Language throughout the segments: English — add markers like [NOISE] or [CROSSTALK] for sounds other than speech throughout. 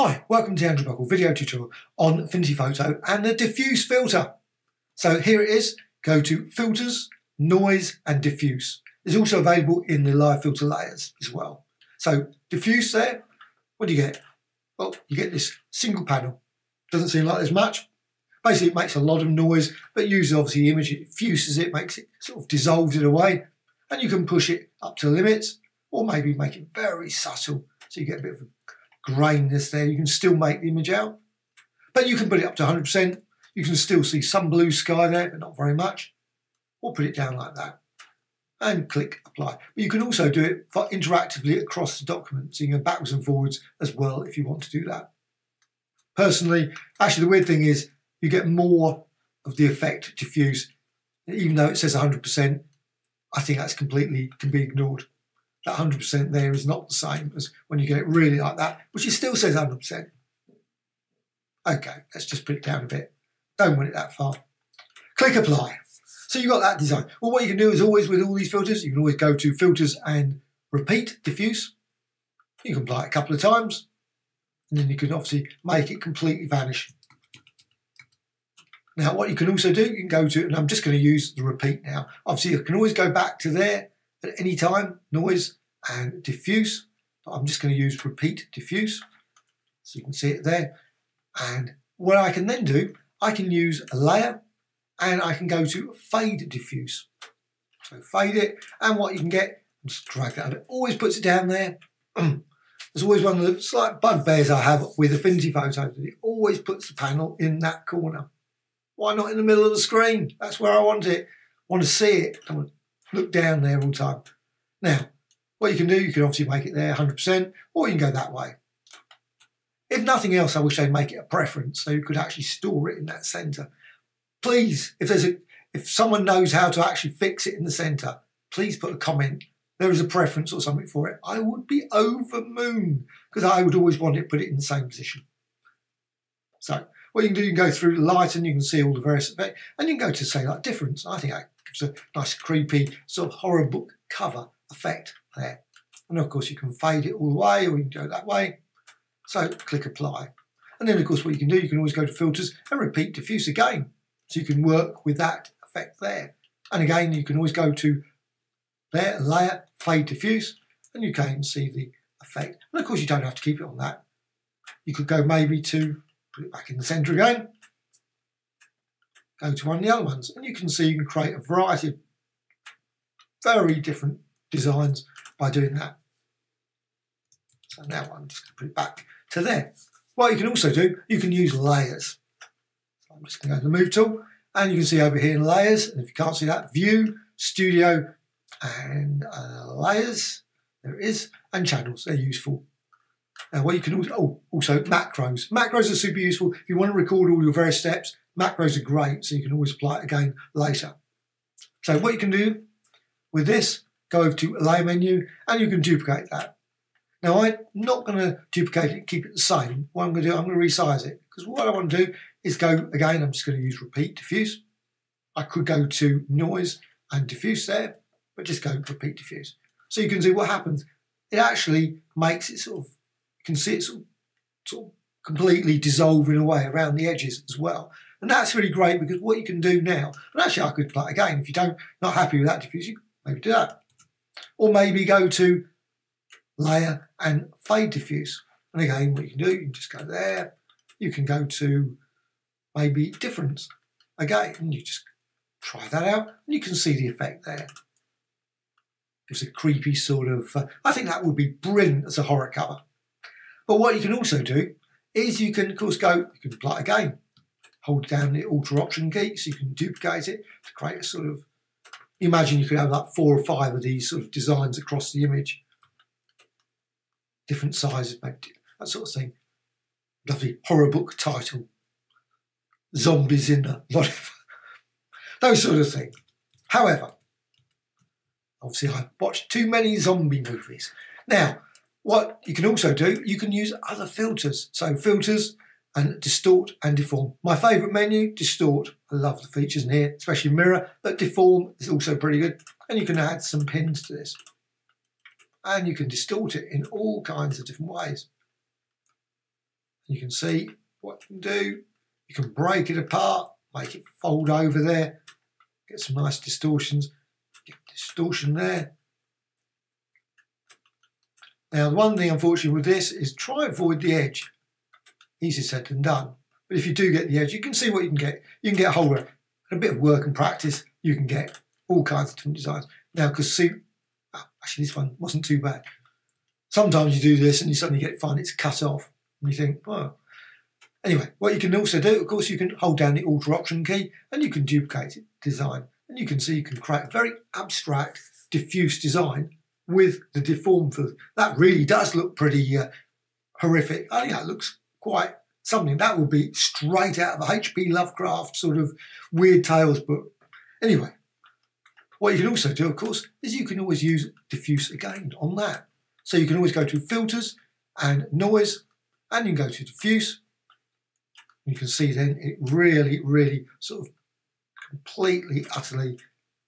Hi, welcome to the Andrew Buckle video tutorial on Affinity Photo and the diffuse filter. So here it is, go to filters, noise and diffuse. It's also available in the live filter layers as well. So diffuse there, what do you get? Well, you get this single panel. Doesn't seem like there's much. Basically, it makes a lot of noise, but uses obviously the image, it fuses it, makes it sort of dissolves it away. And you can push it up to limits or maybe make it very subtle so you get a bit of a grainness there. You can still make the image out, but you can put it up to 100%. You can still see some blue sky there, but not very much. Or put it down like that and click apply. But you can also do it interactively across the document, so you can go backwards and forwards as well if you want to do that. Personally, actually the weird thing is you get more of the effect diffuse, even though it says 100%, I think that's completely can be ignored that 100% there is not the same as when you get it really like that, which it still says 100%. Okay, let's just put it down a bit. Don't want it that far. Click apply. So you've got that design. Well, what you can do is always with all these filters, you can always go to filters and repeat, diffuse. You can apply it a couple of times, and then you can obviously make it completely vanish. Now, what you can also do, you can go to, and I'm just going to use the repeat now. Obviously, you can always go back to there at any time, noise and diffuse. I'm just going to use repeat diffuse. So you can see it there. And what I can then do, I can use a layer and I can go to fade diffuse. So fade it, and what you can get, just drag that, it always puts it down there. [CLEARS THROAT] There's always one of the slight bugbears I have with Affinity Photos, it always puts the panel in that corner. Why not in the middle of the screen? That's where I want it. I want to see it. I want look down there all the time. Now, what you can do, you can obviously make it there 100%, or you can go that way. If nothing else, I wish they'd make it a preference so you could actually store it in that center. Please, if there's a, if someone knows how to actually fix it in the center, please put a comment. There is a preference or something for it. I would be over moon because I would always want it put it in the same position. So what you can do, you can go through light and you can see all the various effects, and you can go to say like difference. I think that gives a nice creepy sort of horror book cover effect there. And of course you can fade it all the way or you can go that way. So click apply. And then of course what you can do, you can always go to filters and repeat diffuse again. So you can work with that effect there. And again, you can always go to there, layer, fade diffuse, and you can see the effect. And of course you don't have to keep it on that. You could go maybe to put it back in the center again, go to one of the other ones. And you can see you can create a variety of very different designs by doing that. So now I'm just going to put it back to there. What you can also do, you can use layers. So I'm just going to go to the Move tool, and you can see over here in Layers, and if you can't see that, View, Studio, and uh, Layers, there it is, and Channels, they're useful. And what you can also, oh, also macros. Macros are super useful. If you want to record all your various steps, Macros are great, so you can always apply it again later. So what you can do with this, go over to Layer menu, and you can duplicate that. Now I'm not going to duplicate it keep it the same. What I'm going to do, I'm going to resize it. Because what I want to do is go, again, I'm just going to use repeat diffuse. I could go to noise and diffuse there, but just go repeat diffuse. So you can see what happens. It actually makes it sort of, you can see it sort of, sort of completely dissolving away around the edges as well. And that's really great because what you can do now, and actually I could play again, if you don't not happy with that diffuse, you maybe do that. Or maybe go to layer and fade diffuse. And again, what you can do, you can just go there. You can go to maybe difference. Again, and you just try that out and you can see the effect there. It's a creepy sort of, uh, I think that would be brilliant as a horror cover. But what you can also do is you can, of course, go, you can apply again hold down the Alt Option key so you can duplicate it to create a sort of, imagine you could have like four or five of these sort of designs across the image. Different sizes, that sort of thing. Lovely horror book title. Zombies in the [LAUGHS] whatever. Those sort of things. However, obviously I've watched too many zombie movies. Now, what you can also do, you can use other filters. So filters, and distort and deform. My favourite menu, distort. I love the features in here, especially mirror, but deform is also pretty good. And you can add some pins to this. And you can distort it in all kinds of different ways. You can see what you can do. You can break it apart, make it fold over there, get some nice distortions, get distortion there. Now, one thing unfortunately with this is try and avoid the edge. Easier said than done. But if you do get the edge, you can see what you can get. You can get a whole a bit of work and practice. You can get all kinds of different designs. Now, because see, oh, actually this one wasn't too bad. Sometimes you do this and you suddenly get find it's cut off, and you think, oh. Anyway, what you can also do, of course, you can hold down the Alt Option key and you can duplicate it, design, and you can see you can create a very abstract, diffuse design with the deformed foot. That really does look pretty uh, horrific. I think that looks quite something that would be straight out of a H.P. Lovecraft sort of weird tales book. Anyway, what you can also do, of course, is you can always use diffuse again on that. So you can always go to filters and noise, and you can go to diffuse. You can see then it really, really sort of completely, utterly.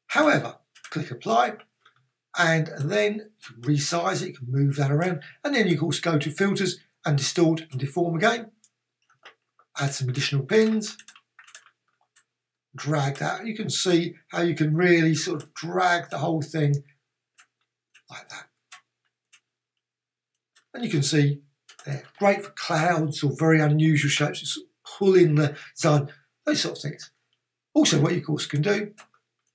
However, click apply, and then resize it, you can move that around, and then you can also go to filters and distort and deform again. Add some additional pins, drag that. You can see how you can really sort of drag the whole thing like that. And you can see they're great for clouds or very unusual shapes, just pull in the sun, those sort of things. Also, what you of course can do,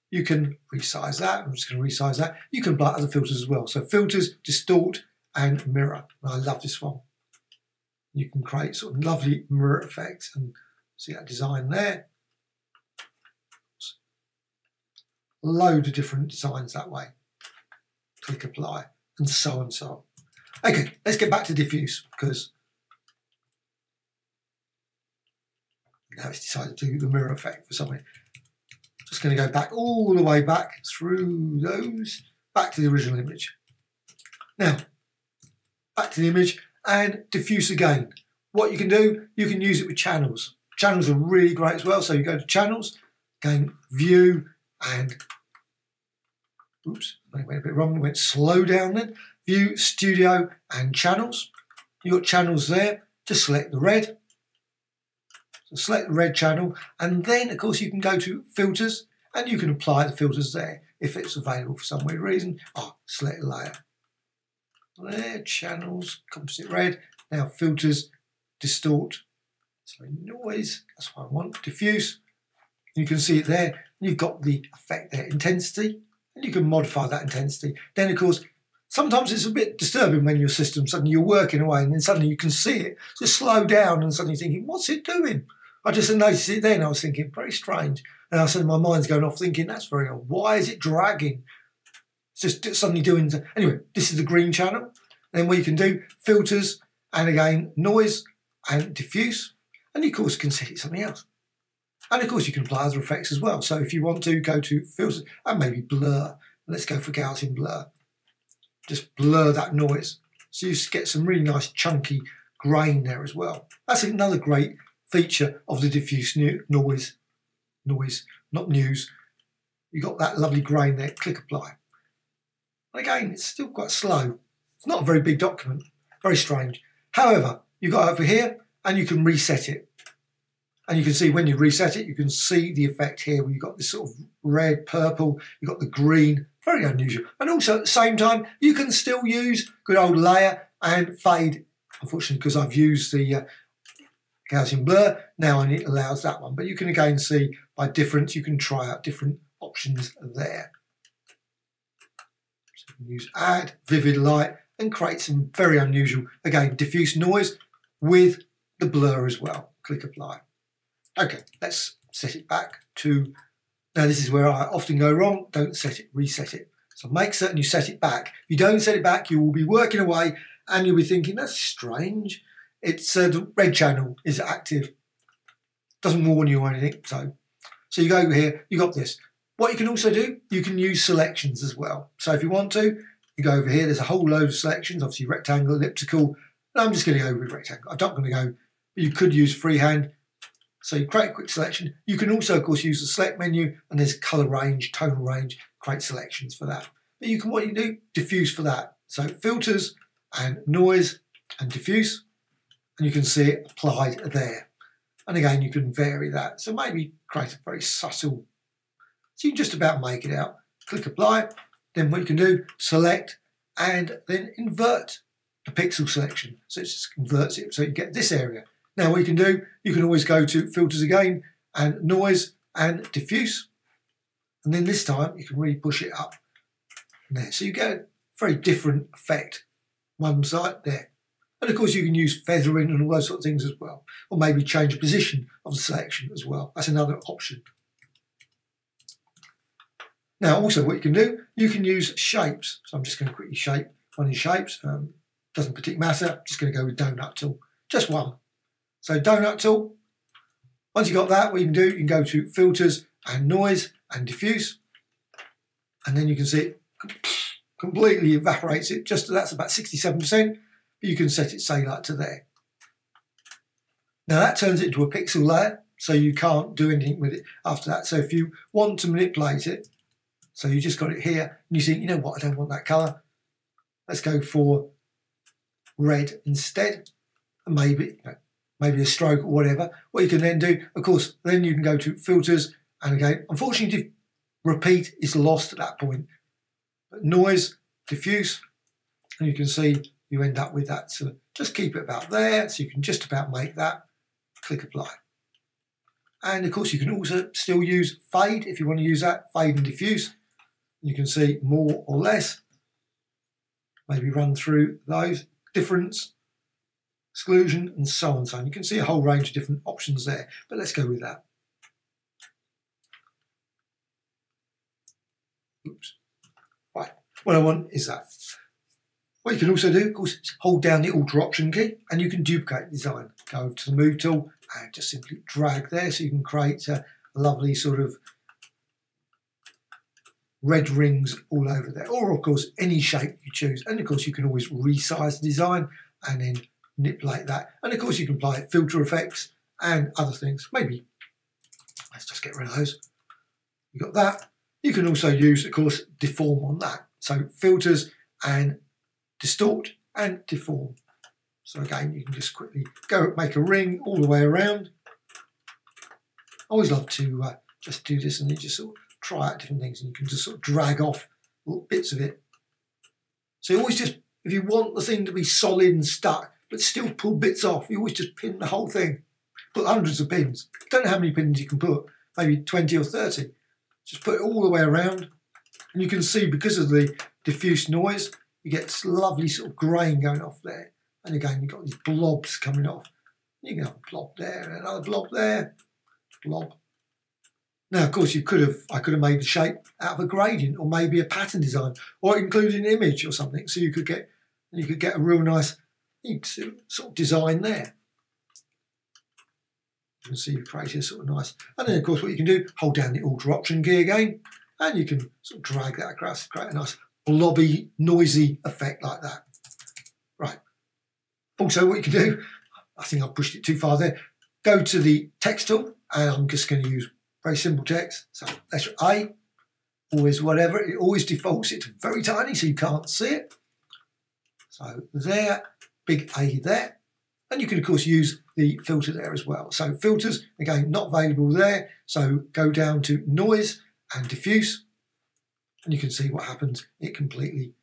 you can resize that. I'm just going to resize that. You can apply other filters as well. So filters, distort, and mirror. And I love this one. You can create sort of lovely mirror effects and see that design there. load of different designs that way. Click apply and so on and so on. Okay, let's get back to diffuse because now it's decided to do the mirror effect for something. Just going to go back all the way back through those, back to the original image. Now, back to the image and diffuse again. What you can do, you can use it with channels. Channels are really great as well. So you go to channels, again, view, and oops, I went a bit wrong, went slow down then. View, studio, and channels. You've got channels there. Just select the red. So select the red channel, and then of course you can go to filters and you can apply the filters there if it's available for some weird reason. Oh, select layer. There, channels, composite red. Now filters, distort, so noise, that's what I want, diffuse. You can see it there. You've got the effect there, intensity, and you can modify that intensity. Then, of course, sometimes it's a bit disturbing when your system suddenly you're working away and then suddenly you can see it just slow down and suddenly thinking, what's it doing? I just noticed it then. I was thinking, very strange. And I said, my mind's going off thinking, that's very odd. Why is it dragging? It's just suddenly doing. Anyway, this is the green channel. Then what you can do, filters, and again, noise and diffuse. And of course, you can set it something else. And of course, you can apply other effects as well. So if you want to go to filters and maybe blur, let's go for Gaussian blur. Just blur that noise. So you get some really nice chunky grain there as well. That's another great feature of the diffuse noise, noise, not news. You got that lovely grain there, click apply. And again, it's still quite slow. It's not a very big document, very strange. However, you got over here and you can reset it. And you can see when you reset it, you can see the effect here where you've got this sort of red, purple, you've got the green, very unusual. And also at the same time, you can still use good old layer and fade. Unfortunately, because I've used the uh, Gaussian blur, now it allows that one. But you can again see by difference, you can try out different options there. Use add, vivid light, and create some very unusual, again, diffuse noise with the blur as well. Click apply. Okay, let's set it back to, now this is where I often go wrong, don't set it, reset it. So make certain you set it back. If you don't set it back, you will be working away and you'll be thinking, that's strange. It's uh, the red channel is active. Doesn't warn you or anything. So, so you go over here, you got this. What you can also do, you can use selections as well. So if you want to, you go over here, there's a whole load of selections, obviously rectangle, elliptical. I'm just going to go with rectangle. I'm not going to go, you could use freehand. So you create a quick selection. You can also, of course, use the select menu and there's color range, tonal range, create selections for that. But you can, what you do, diffuse for that. So filters and noise and diffuse. and you can see it applied there. And again, you can vary that. So maybe create a very subtle, so you can just about make it out. Click apply, then what you can do, select and then invert the pixel selection. So it just converts it so you get this area. Now what you can do, you can always go to filters again and noise and diffuse. And then this time you can really push it up there. So you get a very different effect one side there. And of course you can use feathering and all those sort of things as well. Or maybe change the position of the selection as well. That's another option. Now also what you can do, you can use shapes. So I'm just going to quickly shape one of shapes. Um, doesn't particularly matter. I'm just going to go with donut tool. Just one. So donut tool. Once you've got that, what you can do, you can go to filters and noise and diffuse. And then you can see it completely evaporates it. Just that's about 67%. But you can set it, say, like to there. Now that turns it into a pixel layer, so you can't do anything with it after that. So if you want to manipulate it, so you just got it here, and you think, you know what, I don't want that colour. Let's go for red instead, and maybe you know, maybe a stroke or whatever. What you can then do, of course, then you can go to filters, and again, unfortunately, repeat is lost at that point. But noise, diffuse, and you can see you end up with that. So just keep it about there, so you can just about make that. Click apply. And of course, you can also still use fade if you want to use that, fade and diffuse. You can see more or less. Maybe run through those difference, exclusion, and so on. So on. You can see a whole range of different options there, but let's go with that. Oops. Right, what I want is that. What you can also do, of course, is hold down the Alt Option key and you can duplicate design. Go to the Move tool and just simply drag there so you can create a lovely sort of red rings all over there. Or, of course, any shape you choose. And, of course, you can always resize the design and then manipulate that. And, of course, you can apply filter effects and other things. Maybe, let's just get rid of those. You've got that. You can also use, of course, deform on that. So filters and distort and deform. So again, you can just quickly go make a ring all the way around. I always love to uh, just do this and then just sort of try out different things and you can just sort of drag off little bits of it. So you always just, if you want the thing to be solid and stuck, but still pull bits off, you always just pin the whole thing. Put hundreds of pins. Don't know how many pins you can put, maybe 20 or 30. Just put it all the way around. And you can see because of the diffuse noise, you get this lovely sort of grain going off there. And again, you've got these blobs coming off. You can have a blob there, another blob there, blob, now, of course, you could have, I could have made the shape out of a gradient or maybe a pattern design or include an image or something. So you could get, you could get a real nice sort of design there. You can see you've created a sort of nice, and then of course what you can do, hold down the Alt Option key again, and you can sort of drag that across create a nice blobby, noisy effect like that. Right. Also what you can do, I think I've pushed it too far there, go to the text tool, and I'm just going to use very simple text. So letter A, always whatever. It always defaults it to very tiny so you can't see it. So there, big A there. And you can, of course, use the filter there as well. So filters, again, not available there. So go down to noise and diffuse. And you can see what happens. It completely,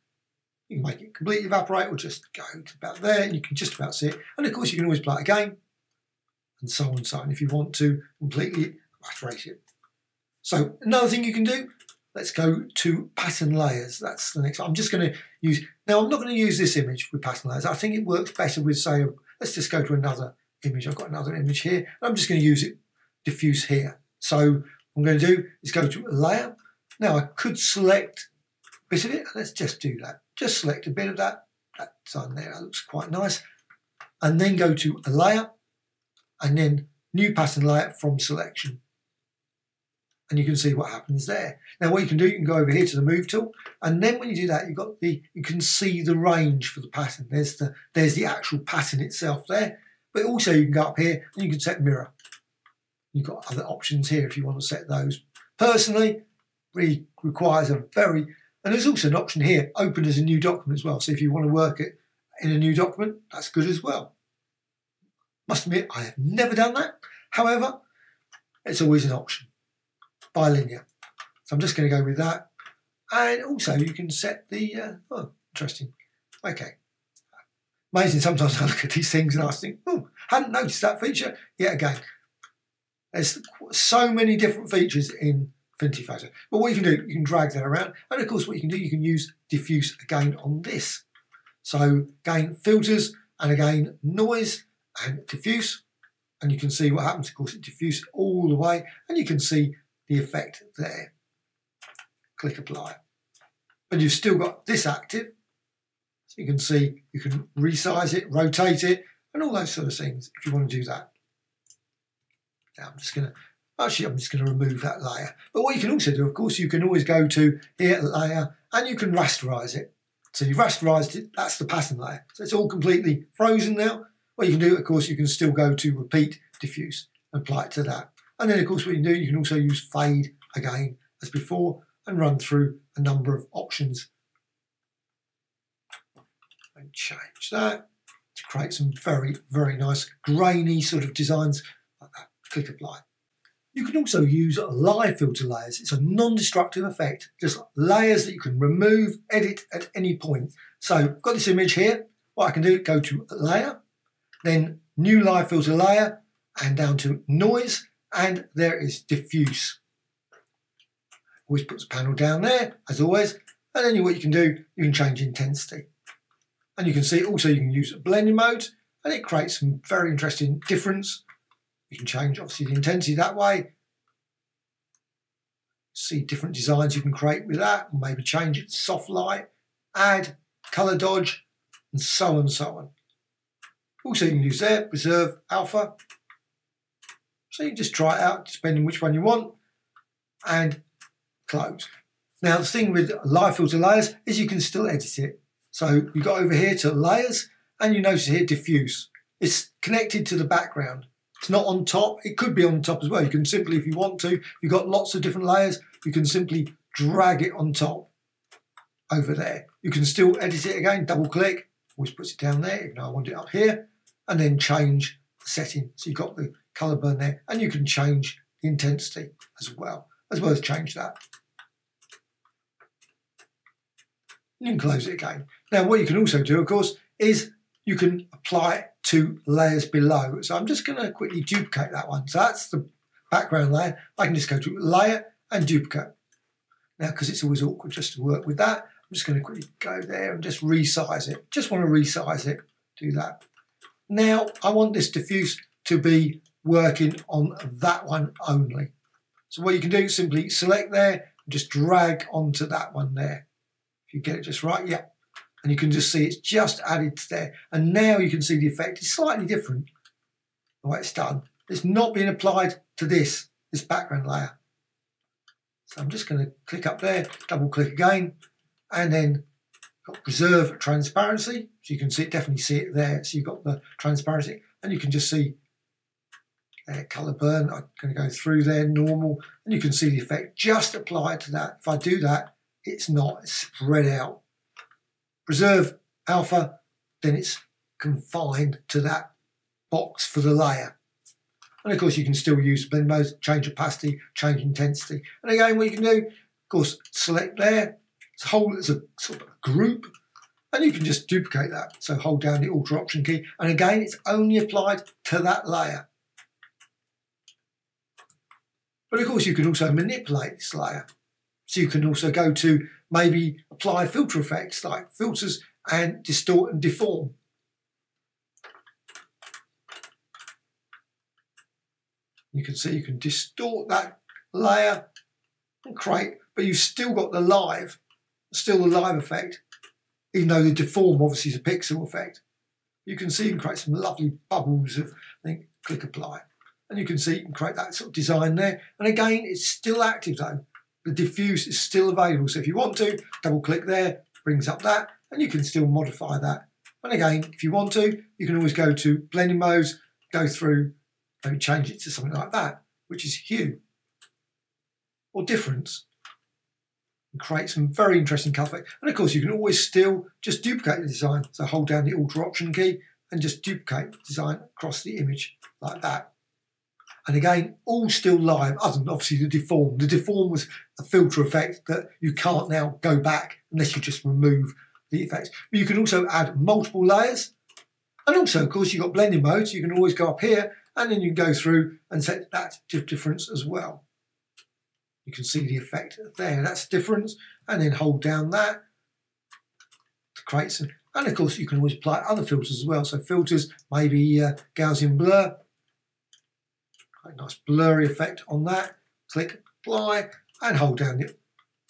you can make it completely evaporate or just go to about there and you can just about see it. And of course, you can always play it again and so on and so on if you want to completely it. So another thing you can do, let's go to pattern layers. That's the next one. I'm just going to use, now I'm not going to use this image with pattern layers. I think it works better with say, let's just go to another image. I've got another image here. I'm just going to use it diffuse here. So I'm going to do is go to layer. Now I could select a bit of it. Let's just do that. Just select a bit of that. That's on there. That looks quite nice. And then go to a layer and then new pattern layer from selection and you can see what happens there. Now what you can do, you can go over here to the move tool, and then when you do that, you've got the you can see the range for the pattern. There's the there's the actual pattern itself there, but also you can go up here and you can set mirror. You've got other options here if you want to set those. Personally, really requires a very and there's also an option here, open as a new document as well. So if you want to work it in a new document, that's good as well. Must admit, I have never done that. However, it's always an option. Bilinear. So I'm just going to go with that. And also you can set the, uh, oh, interesting. Okay. Amazing, sometimes I look at these things and I think, oh, hadn't noticed that feature yet again. There's so many different features in Affinity Photo. But what you can do, you can drag that around. And of course, what you can do, you can use diffuse again on this. So again, filters and again, noise and diffuse. And you can see what happens. Of course, it diffuses all the way and you can see the effect there. Click apply. And you've still got this active. So you can see you can resize it, rotate it, and all those sort of things if you want to do that. Now I'm just going to, actually I'm just going to remove that layer. But what you can also do, of course, you can always go to here, layer, and you can rasterize it. So you've rasterized it, that's the pattern layer. So it's all completely frozen now. What you can do, of course, you can still go to repeat, diffuse, and apply it to that. And then, of course, what you can do, you can also use fade again as before and run through a number of options. And change that to create some very, very nice grainy sort of designs like that. Click apply. You can also use live filter layers. It's a non-destructive effect, just layers that you can remove, edit at any point. So I've got this image here. What I can do, go to layer, then new live filter layer, and down to noise, and there is diffuse. Always puts a panel down there, as always, and then what you can do, you can change intensity. And you can see also you can use blending mode, and it creates some very interesting difference you can change obviously the intensity that way. See different designs you can create with that, maybe change it to soft light, add, color dodge, and so on and so on. Also you can use there, preserve alpha. So you just try it out, depending which one you want, and close. Now the thing with live filter layers is you can still edit it. So you go over here to layers, and you notice here diffuse. It's connected to the background. It's not on top. It could be on top as well. You can simply, if you want to, you've got lots of different layers, you can simply drag it on top over there. You can still edit it again, double click, always puts it down there, even though I want it up here, and then change the setting. So you've got the color burn there, and you can change the intensity as well, as well as change that. You can close it again. Now, what you can also do, of course, is you can apply it to layers below. So I'm just going to quickly duplicate that one. So that's the background layer. I can just go to layer and duplicate. Now, because it's always awkward just to work with that, I'm just going to quickly go there and just resize it. Just want to resize it, do that. Now, I want this diffuse to be working on that one only. So what you can do, simply select there, and just drag onto that one there. If you get it just right, yeah, and you can just see it's just added to there. And now you can see the effect is slightly different the way it's done. It's not being applied to this, this background layer. So I'm just going to click up there, double click again, and then got preserve transparency. So you can see definitely see it there. So you've got the transparency, and you can just see Uh, there, color burn. I'm going to go through there, normal, and you can see the effect just applied to that. If I do that, it's not spread out preserve alpha, then it's confined to that box for the layer. And of course, you can still use blend mode, change opacity, change intensity. And again, what you can do, of course, select there, it's whole, it's a sort of a group, and you can just duplicate that. So hold down the Alt Option key, and again, it's only applied to that layer. But of course, you can also manipulate this layer. So you can also go to maybe apply filter effects like filters and distort and deform. You can see you can distort that layer and create, but you've still got the live, still the live effect, even though the deform obviously is a pixel effect. You can see you can create some lovely bubbles of, I think, click apply. And you can see you can create that sort of design there. And again, it's still active though the diffuse is still available. So if you want to, double click there, brings up that, and you can still modify that. And again, if you want to, you can always go to blending modes, go through, maybe change it to something like that, which is hue or difference, and create some very interesting colour. And of course, you can always still just duplicate the design. So hold down the Alt Option key, and just duplicate the design across the image like that. And again, all still live, other than obviously the deform. The deform was a filter effect that you can't now go back unless you just remove the effects. But you can also add multiple layers. And also, of course, you've got blending modes. you can always go up here and then you can go through and set that difference as well. You can see the effect there, that's difference. And then hold down that to create some. And of course, you can always apply other filters as well. So filters, maybe uh, Gaussian blur, a nice blurry effect on that. Click apply and hold down it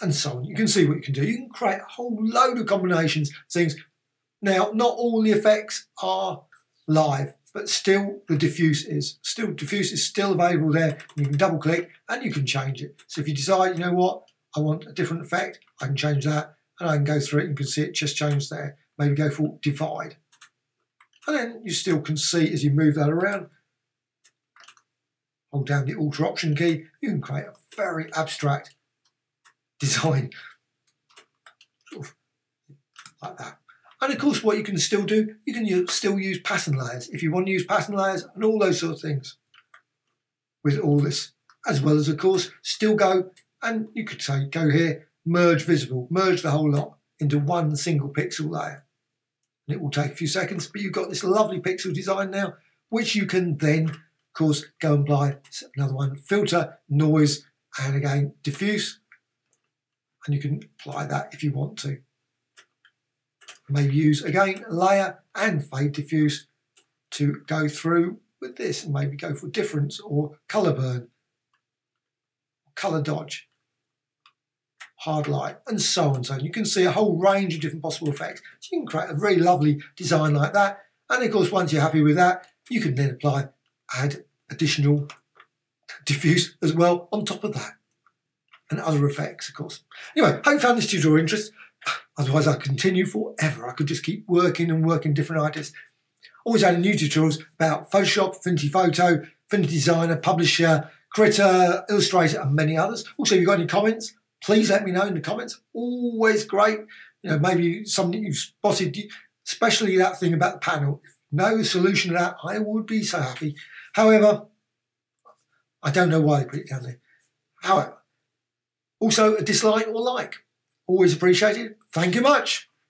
and so on. You can see what you can do. You can create a whole load of combinations, things. Now, not all the effects are live, but still the diffuse is. Still, diffuse is still available there. You can double click and you can change it. So if you decide, you know what, I want a different effect, I can change that and I can go through it. You can see it just changed there. Maybe go for divide. And then you still can see as you move that around, hold down the Alt Option key, you can create a very abstract design, like that. And of course, what you can still do, you can use, still use pattern layers if you want to use pattern layers and all those sort of things with all this, as well as, of course, still go and you could say, go here, merge visible, merge the whole lot into one single pixel layer. And it will take a few seconds, but you've got this lovely pixel design now, which you can then of course, go and apply another one, filter, noise, and again, diffuse. And you can apply that if you want to. Maybe use, again, layer and fade diffuse to go through with this and maybe go for difference or color burn, color dodge, hard light, and so on. So on. you can see a whole range of different possible effects. So you can create a very lovely design like that. And of course, once you're happy with that, you can then apply add additional diffuse as well on top of that. And other effects, of course. Anyway, hope you found this tutorial interesting. Otherwise, I continue forever. I could just keep working and working different ideas. Always adding new tutorials about Photoshop, Affinity Photo, Affinity Designer, Publisher, Krita, Illustrator, and many others. Also, if you've got any comments, please let me know in the comments. Always great. You know, maybe something you've spotted, especially that thing about the panel. If no solution to that, I would be so happy. However, I don't know why they put it down there. However, also a dislike or like, always appreciated. Thank you much.